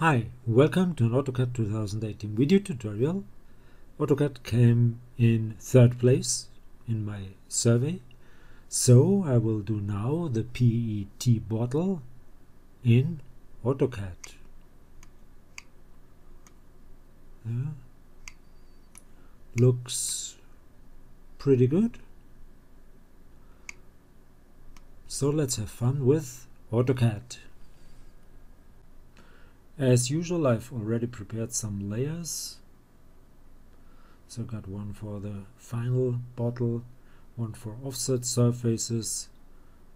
Hi, welcome to an AutoCAD 2018 video tutorial. AutoCAD came in third place in my survey, so I will do now the PET bottle in AutoCAD. Yeah. Looks pretty good. So let's have fun with AutoCAD. As usual, I've already prepared some layers. So I've got one for the final bottle, one for offset surfaces,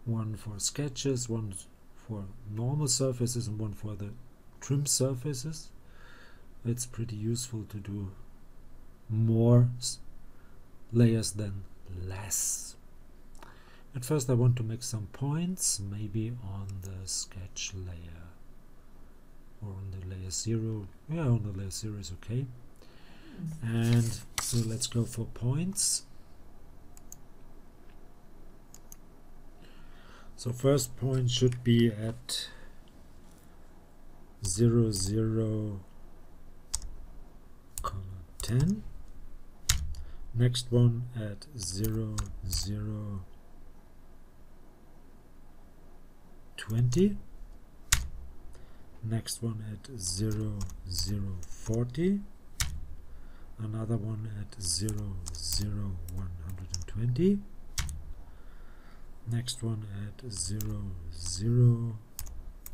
one for sketches, one for normal surfaces, and one for the trim surfaces. It's pretty useful to do more layers than less. At first I want to make some points, maybe on the sketch layer or on the layer 0 yeah on the layer 0 is okay. Mm-hmm. And so let's go for points. So first point should be at 0 0 comma 10 next one at 0 0 20 next one at 0 0 40 another one at 0 0 120 next one at 0 0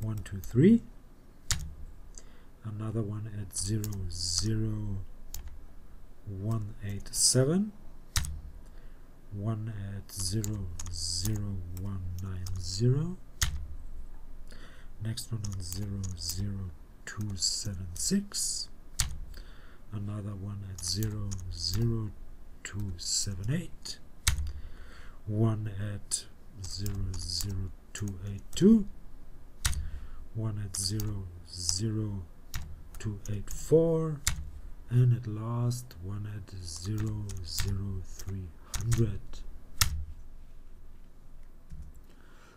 1 2 3 another one at 0 0 187 one at 0 0 190 next one on 0 0 276 another one at 0 0 278 one at 0 0 282 one at 0 0 284 and at last one at 0 0 300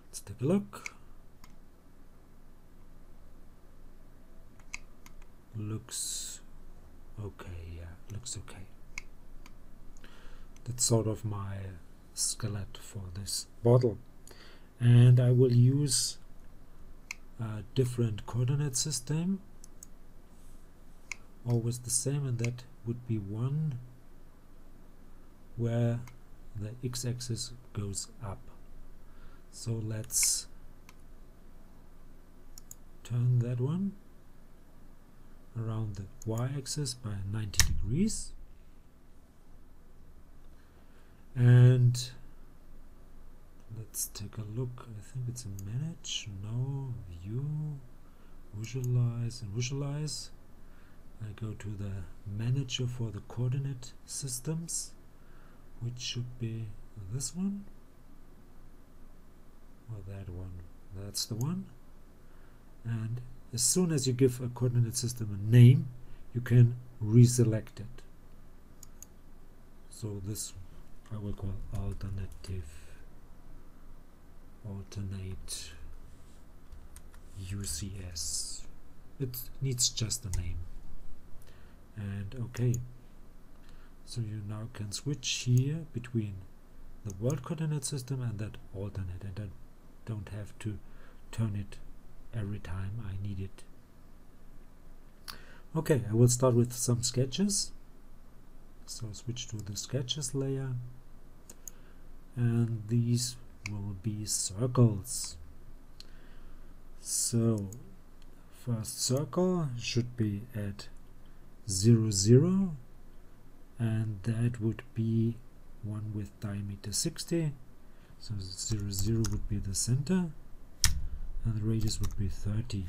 let's take a look looks okay yeah looks okay. That's sort of my skeleton for this bottle. And I will use a different coordinate system. Always the same and that would be one where the x-axis goes up. So let's turn that one around the y-axis by 90 degrees. And let's take a look. I think it's a manage no view visualize and visualize. I go to the manager for the coordinate systems which should be this one. Or that one. That's the one. And as soon as you give a coordinate system a name you can reselect it. So this I will call alternative alternate UCS it needs just a name. And okay. So you now can switch here between the world coordinate system and that alternate and I don't have to turn it every time I need it. Okay, I will start with some sketches. So switch to the sketches layer and these will be circles. So first circle should be at 0 0 and that would be one with diameter 60 so 0 0 would be the center and the radius would be 30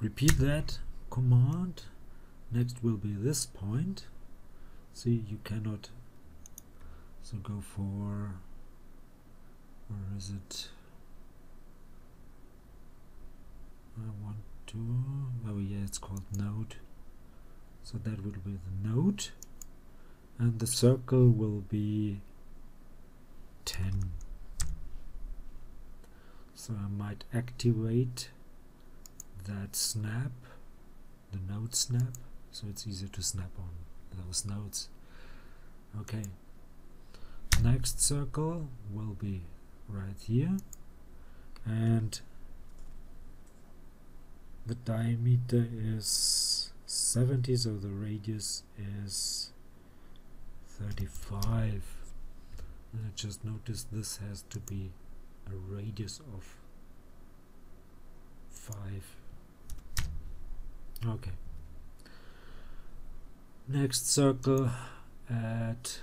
repeat that command. Next will be this point. See you cannot so go for where is it? I want to oh yeah it's called node. So that will be the node. And the circle will be 10 so I might activate that snap the node snap. So it's easier to snap on those nodes. Okay. Next circle will be right here. And the diameter is 70 so the radius is 35 and I just noticed this has to be a radius of 5 okay. Next circle at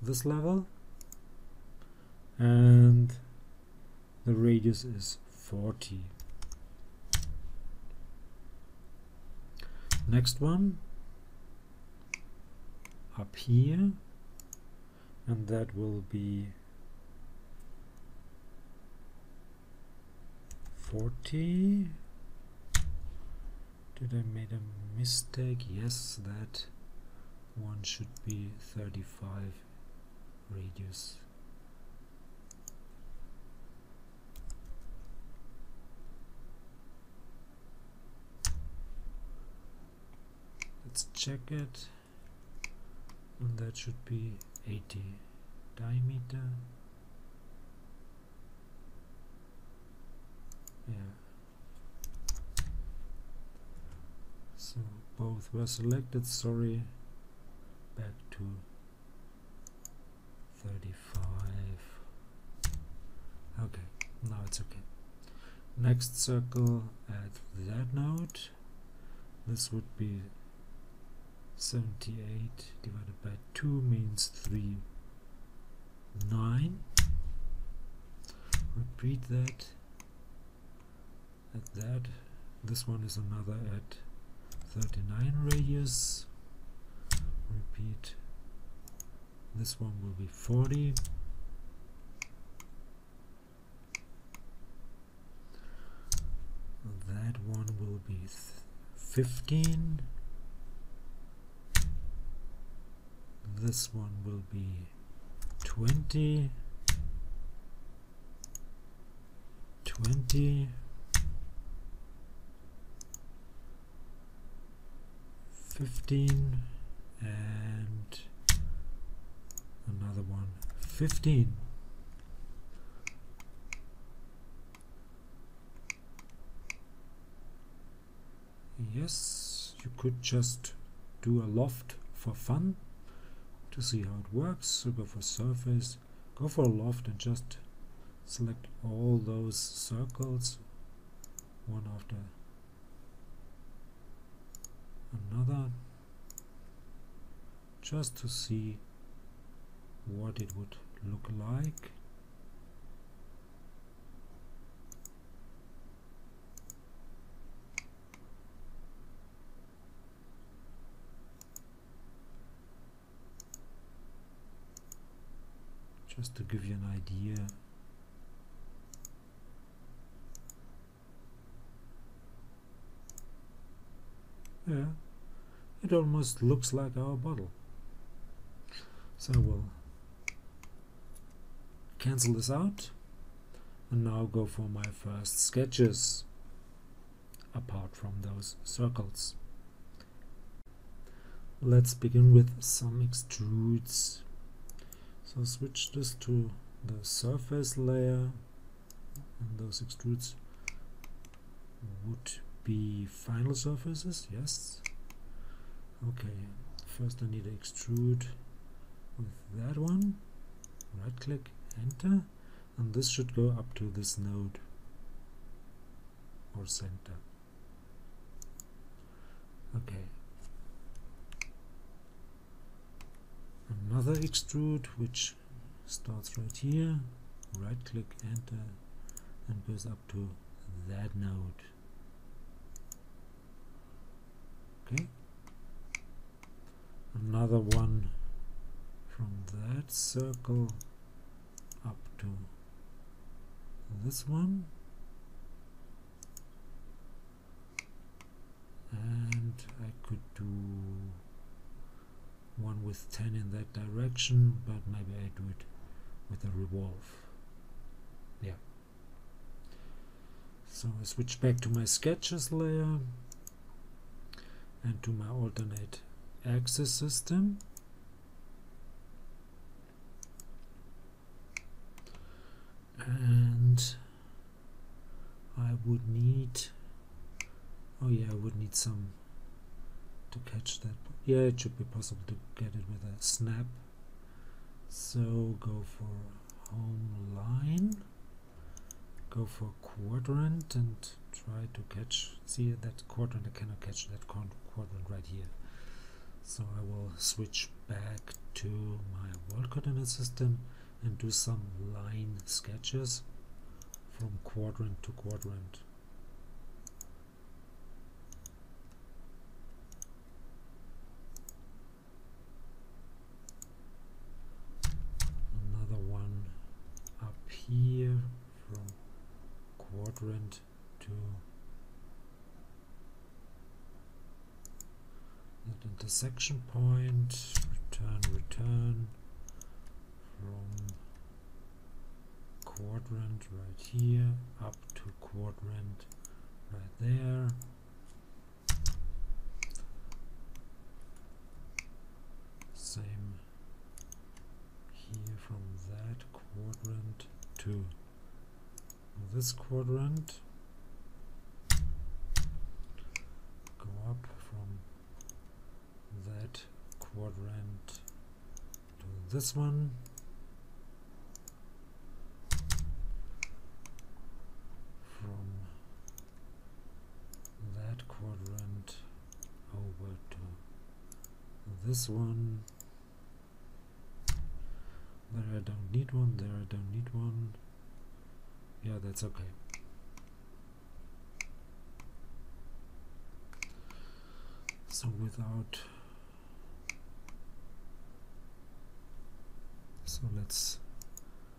this level. And the radius is 40 next one. Up here and that will be 40 did I made a mistake? Yes that one should be 35 radius. Let's check it and that should be 80 diameter. Yeah. So both were selected sorry. Back to 35 okay now it's okay. Next circle at that node. This would be 78 divided by 2 means 3 9 repeat that. At that. This one is another at 39 radius. Repeat. This one will be 40 that one will be 15 this one will be 20 20 15 and another one 15 yes you could just do a loft for fun to see how it works so go for surface go for loft and just select all those circles one after another just to see what it would look like just to give you an idea. Yeah it almost looks like our bottle. So we'll cancel this out and now go for my first sketches apart from those circles. Let's begin with some extrudes so switch this to the surface layer and those extrudes would be final surfaces yes. Okay first I need to extrude with that one. Right click enter and this should go up to this node or center. Okay another extrude which starts right here. Right click enter and goes up to that node. Okay. Another one from that circle up to this one. And I could do one with 10 in that direction but maybe I do it with a revolve. Yeah. So I switch back to my sketches layer and to my alternate axis system. And I would need oh yeah I would need some to catch that yeah it should be possible to get it with a snap. So go for home line. Go for quadrant and try to catch see that quadrant I cannot catch that quadrant right here. So I will switch back to my world coordinate system and do some line sketches from quadrant to quadrant another one up here from to that intersection point return return from quadrant right here up to quadrant right there. Same here from that quadrant to this quadrant. Go up from that quadrant to this one. From that quadrant over to this one. There I don't need one. There I don't need one yeah that's okay. So without so let's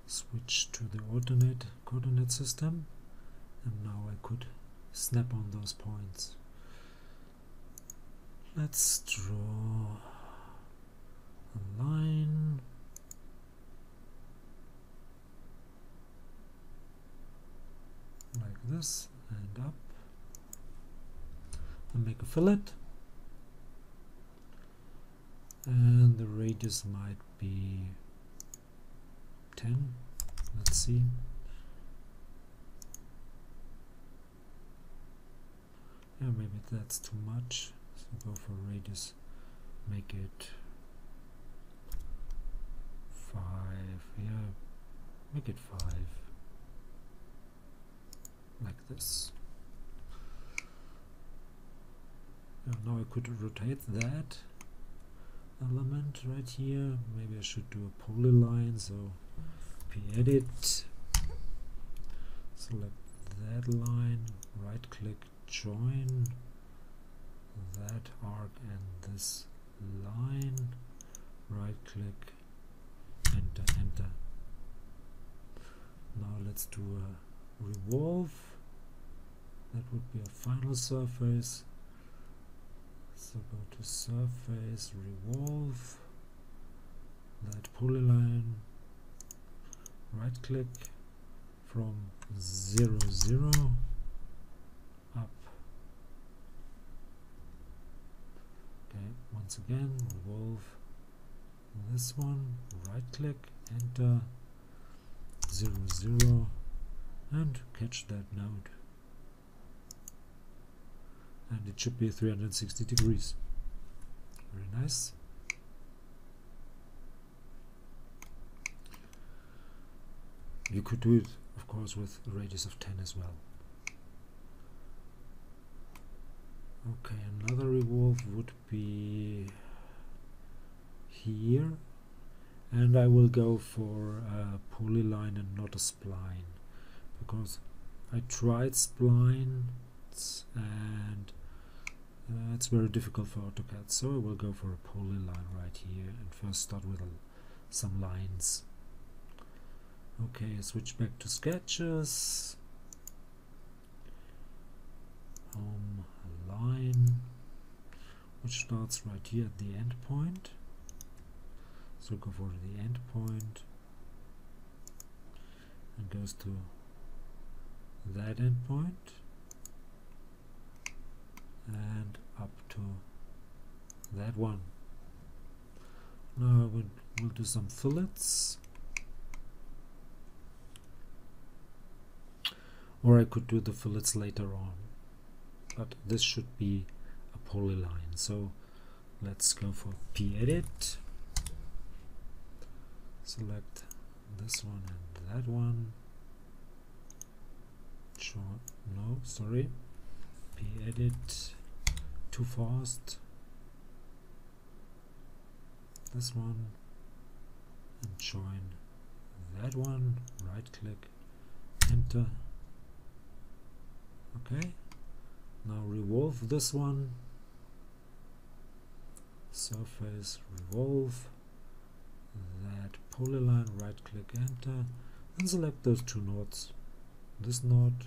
switch to the alternate coordinate system. And now I could snap on those points. Let's draw a line like this and up. And make a fillet. And the radius might be 10 let's see. Yeah maybe that's too much. So go for radius. Make it 5 yeah make it 5 like this. And now I could rotate that element right here. Maybe I should do a polyline. So p-edit, select that line, right click, join that arc and this line, right click, enter, enter. Now let's do a revolve that would be a final surface. So go to surface revolve. That polyline right click from 0 0 up. Okay once again revolve. This one right click enter. 0 0 and catch that node and it should be 360 degrees. Very nice. You could do it of course with a radius of 10 as well. Okay another revolve would be here. And I will go for a polyline and not a spline because I tried splines and uh, it's very difficult for AutoCAD so I will go for a polyline right here and first start with some lines. Okay switch back to sketches. Home line which starts right here at the end point. So go for the end point and goes to that end and up to that one. Now we'll, we'll do some fillets. Or I could do the fillets later on. But this should be a polyline. So let's go for p-edit. Select this one and that one. Sure. No, sorry. p-edit too fast. This one and join that one right click enter. Okay now revolve this one. Surface revolve. That polyline right click enter and select those two nodes. This node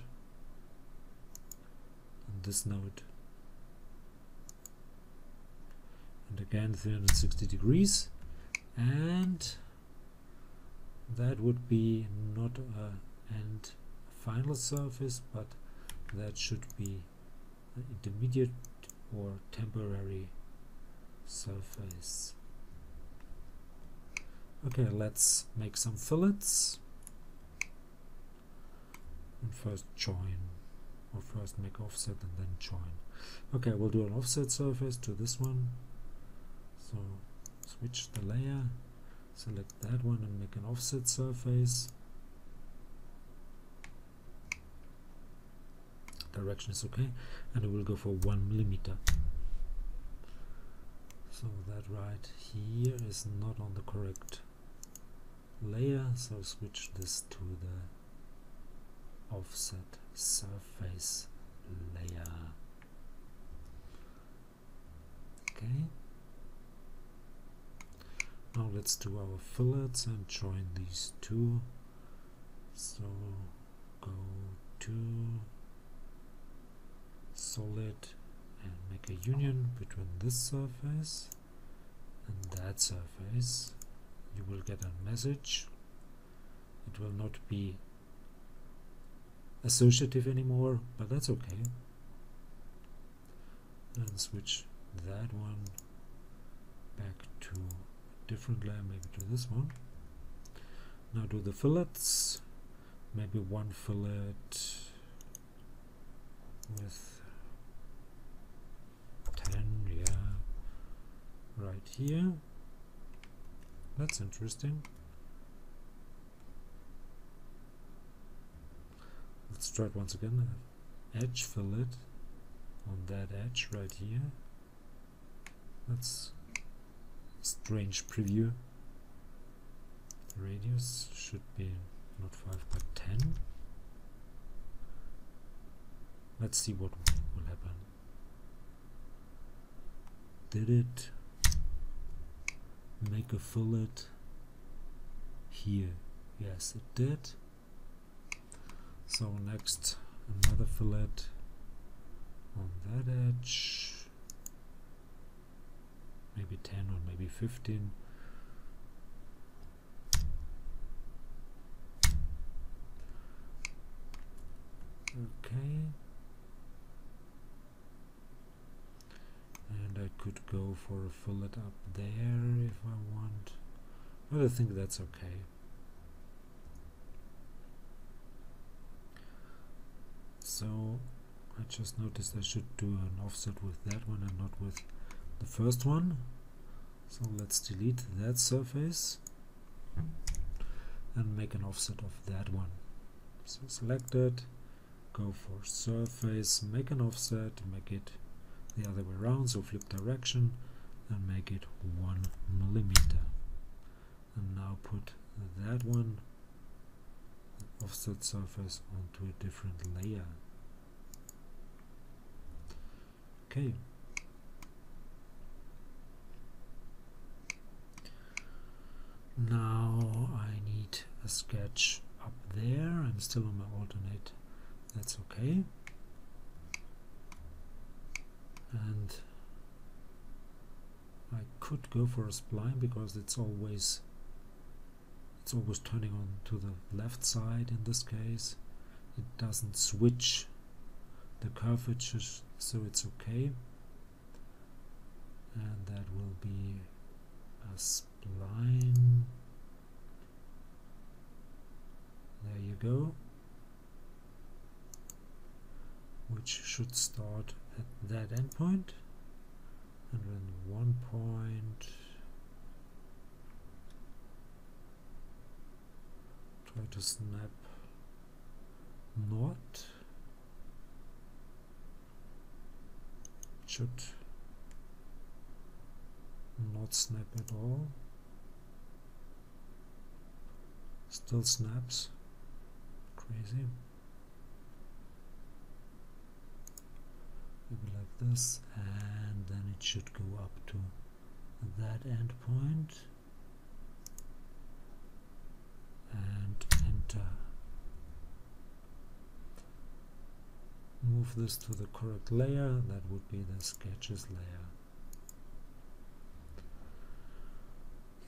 and this node and again 360 degrees. And that would be not a end final surface but that should be an intermediate or temporary surface. Okay let's make some fillets. And first join or first make offset and then join. Okay we'll do an offset surface to this one so switch the layer select that one and make an offset surface. Direction is okay and it will go for one millimeter. So that right here is not on the correct layer so switch this to the offset surface layer. Okay now let's do our fillets and join these two. So go to solid and make a union between this surface and that surface. You will get a message. It will not be associative anymore but that's okay. And switch that one different layer maybe to this one. Now do the fillets. Maybe one fillet with 10 yeah right here. That's interesting. Let's try it once again. Edge fillet on that edge right here. That's strange preview. Radius should be not 5 but 10 let's see what will happen. Did it make a fillet? Here. Yes it did. So next another fillet on that edge maybe 10 or maybe 15 okay. And I could go for a fillet up there if I want. But I think that's okay. So I just noticed I should do an offset with that one and not with the first one. So let's delete that surface and make an offset of that one. So select it go for surface make an offset make it the other way around so flip direction and make it one millimeter. And now put that one offset surface onto a different layer. Okay now I need a sketch up there. I'm still on my alternate. That's okay. And I could go for a spline because it's always it's always turning on to the left side in this case. It doesn't switch the curvature so it's okay. And that will be a spline there you go. Which should start at that endpoint. And then one point try to snap not should not snap at all still snaps. Crazy. Maybe like this and then it should go up to that endpoint. And enter. Move this to the correct layer. That would be the sketches layer.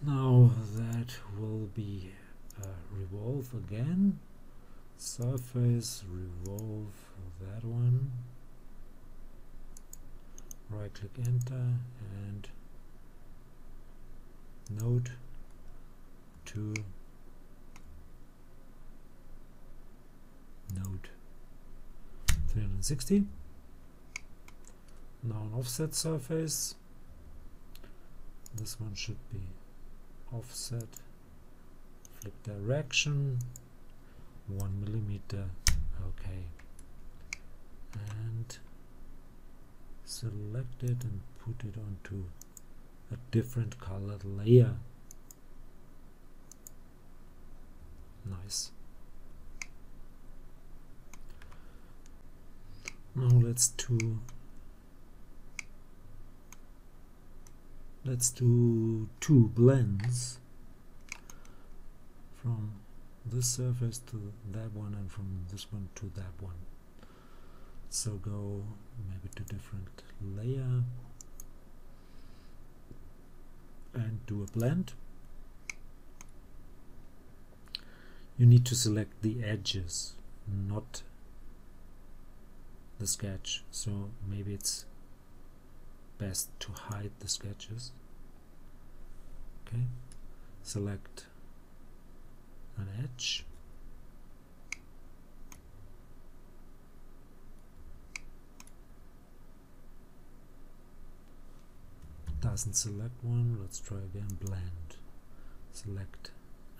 Now that will be revolve again. Surface revolve that one. Right click enter and node to node 360 now an offset surface. This one should be offset direction. One millimeter. Okay. And select it and put it onto a different colored layer. Nice. Now let's do let's do two blends from this surface to that one and from this one to that one. So go maybe to different layer and do a blend. You need to select the edges not the sketch. So maybe it's best to hide the sketches. Okay? Select an edge. Doesn't select one. Let's try again. Blend. Select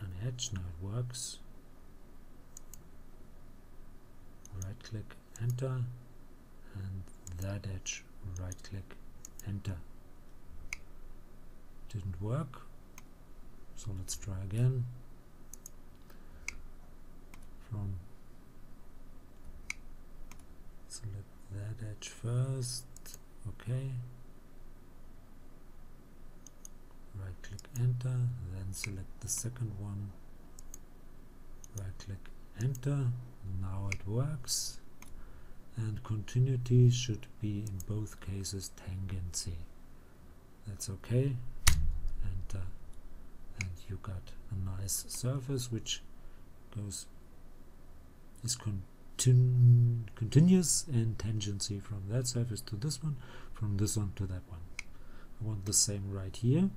an edge. Now it works. Right click enter. And that edge right click enter. Didn't work. So let's try again from select that edge first. Okay. Right click enter then select the second one. Right click enter. Now it works. And continuity should be in both cases tangency. That's okay. Enter. And you got a nice surface which goes is continu continuous and tangency from that surface to this one from this one to that one. I want the same right here.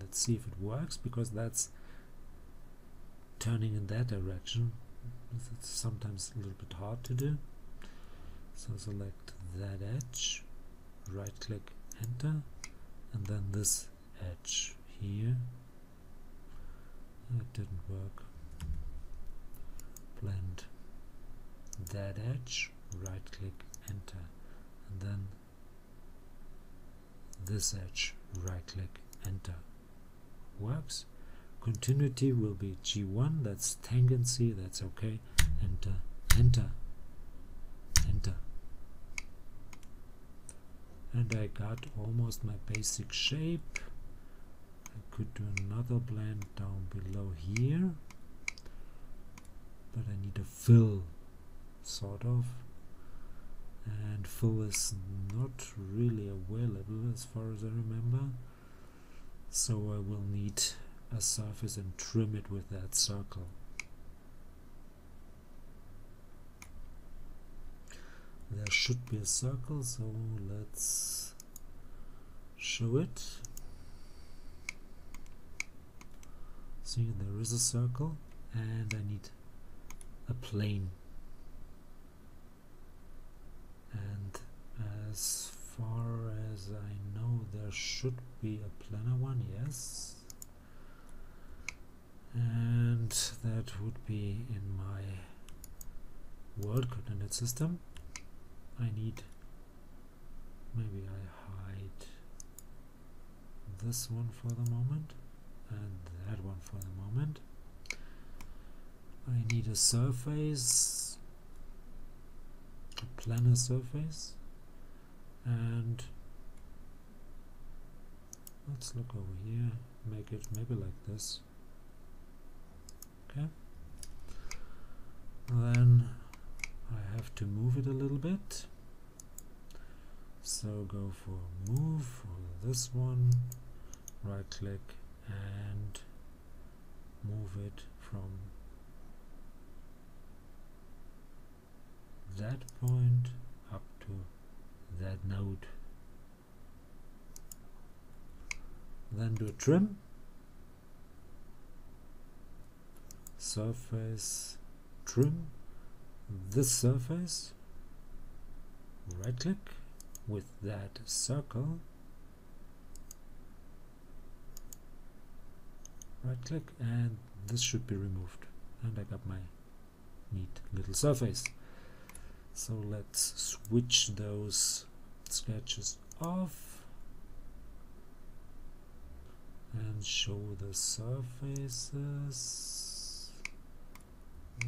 Let's see if it works because that's turning in that direction. It's sometimes a little bit hard to do. So select that edge right click enter and then this edge here. That didn't work blend that edge right click enter. And then this edge right click enter. Works. Continuity will be G1 that's tangency that's okay. Enter enter enter. And I got almost my basic shape. I could do another blend down below here but I need a fill sort of. And fill is not really available as far as I remember. So I will need a surface and trim it with that circle. There should be a circle so let's show it. See there is a circle and I need a plane. And as far as I know there should be a planar one yes. And that would be in my world coordinate system. I need maybe I hide this one for the moment and that one for the moment I need a surface. A planar surface. And let's look over here. Make it maybe like this. Okay. Then I have to move it a little bit. So go for move for this one. Right click and move it from that point up to that node then do a trim. Surface trim. This surface. Right click with that circle. Right click and this should be removed. And I got my neat little surface so let's switch those sketches off and show the surfaces.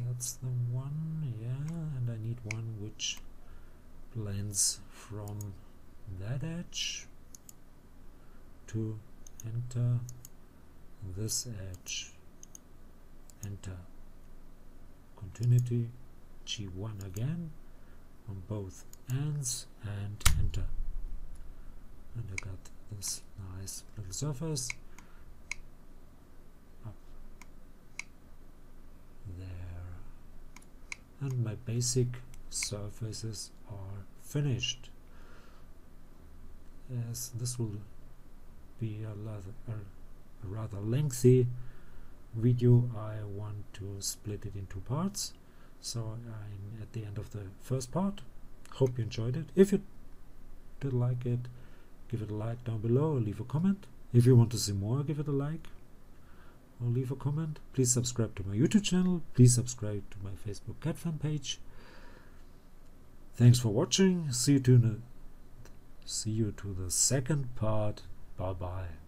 That's the one yeah and I need one which blends from that edge to enter this edge. Enter. Continuity G1 again on both ends and enter. And I got this nice little surface. Up there. And my basic surfaces are finished. Yes this will be a rather, a rather lengthy video. I want to split it into parts so uh, I'm at the end of the first part hope you enjoyed it. If you did like it give it a like down below leave a comment. If you want to see more give it a like or leave a comment. Please subscribe to my youtube channel. Please subscribe to my facebook CAD fan page. Thanks for watching. See you to see you to the second part. Bye bye